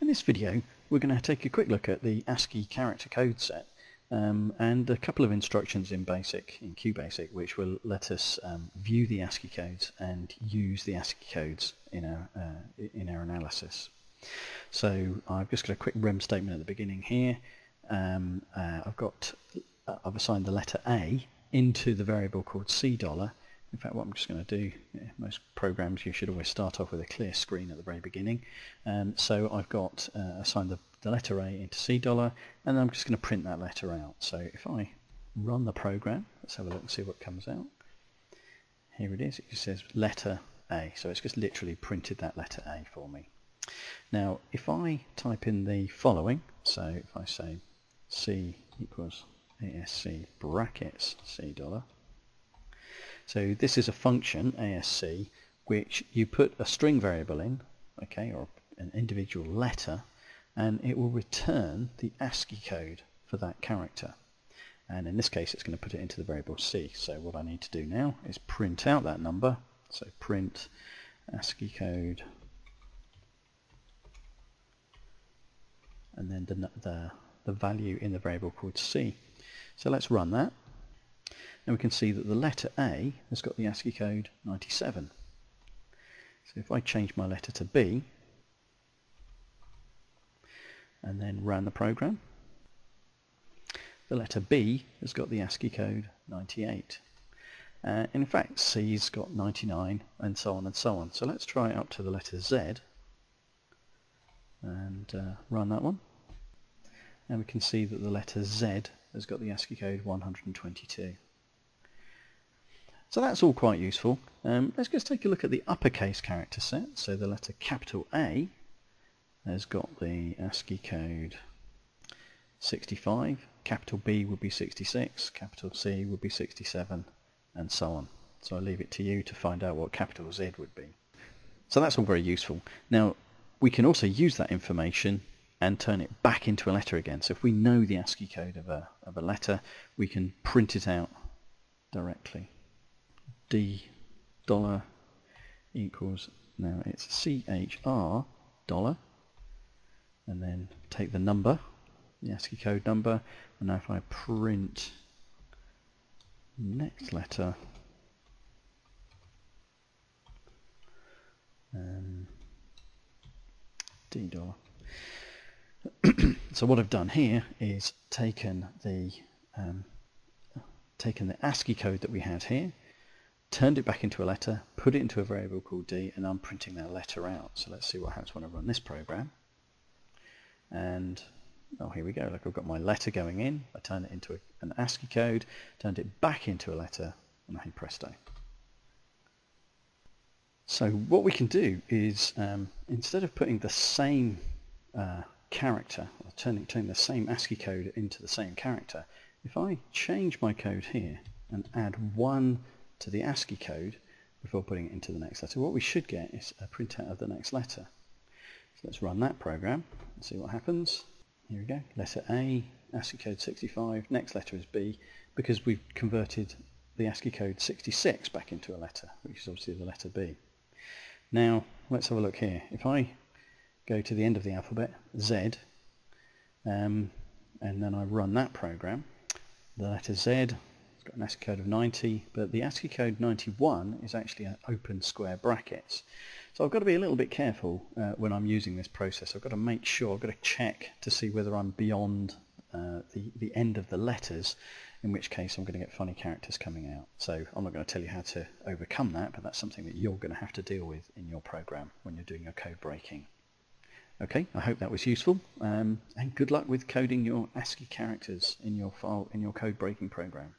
In this video we're going to take a quick look at the ASCII character code set um, and a couple of instructions in BASIC, in QBasic, which will let us um, view the ASCII codes and use the ASCII codes in our, uh, in our analysis. So I've just got a quick rem statement at the beginning here. Um, uh, I've got uh, I've assigned the letter A into the variable called C dollar in fact, what I'm just going to do, yeah, most programs you should always start off with a clear screen at the very beginning. Um, so I've got uh, assigned the, the letter A into C dollar, and I'm just going to print that letter out. So if I run the program, let's have a look and see what comes out. Here it is, it says letter A, so it's just literally printed that letter A for me. Now, if I type in the following, so if I say C equals ASC brackets C dollar, so this is a function, ASC, which you put a string variable in, okay, or an individual letter, and it will return the ASCII code for that character. And in this case, it's going to put it into the variable C. So what I need to do now is print out that number. So print ASCII code, and then the, the, the value in the variable called C. So let's run that and we can see that the letter A has got the ASCII code 97. So if I change my letter to B and then run the program, the letter B has got the ASCII code 98. Uh, in fact, C's got 99 and so on and so on. So let's try up to the letter Z and uh, run that one. And we can see that the letter Z has got the ASCII code 122. So that's all quite useful. Um, let's just take a look at the uppercase character set. So the letter capital A has got the ASCII code 65, capital B would be 66, capital C would be 67, and so on. So I leave it to you to find out what capital Z would be. So that's all very useful. Now, we can also use that information and turn it back into a letter again. So if we know the ASCII code of a, of a letter, we can print it out directly d dollar equals now it's chr dollar and then take the number the ASCII code number and now if I print next letter um, D dollar. So what I've done here is taken the um, taken the ASCII code that we had here turned it back into a letter, put it into a variable called d, and I'm printing that letter out. So let's see what happens when I run this program. And, oh, here we go. Look, I've got my letter going in. I turn it into a, an ASCII code, turned it back into a letter, and hey presto. So what we can do is, um, instead of putting the same uh, character, or turning, turning the same ASCII code into the same character, if I change my code here and add one to the ASCII code before putting it into the next letter. What we should get is a printout of the next letter. So let's run that program and see what happens. Here we go, letter A, ASCII code 65, next letter is B, because we've converted the ASCII code 66 back into a letter, which is obviously the letter B. Now, let's have a look here. If I go to the end of the alphabet, Z, um, and then I run that program, the letter Z got an ASCII code of 90, but the ASCII code 91 is actually an open square brackets. So I've got to be a little bit careful uh, when I'm using this process. I've got to make sure, I've got to check to see whether I'm beyond uh, the, the end of the letters, in which case I'm going to get funny characters coming out. So I'm not going to tell you how to overcome that, but that's something that you're going to have to deal with in your program when you're doing your code breaking. Okay, I hope that was useful, um, and good luck with coding your ASCII characters in your file in your code breaking program.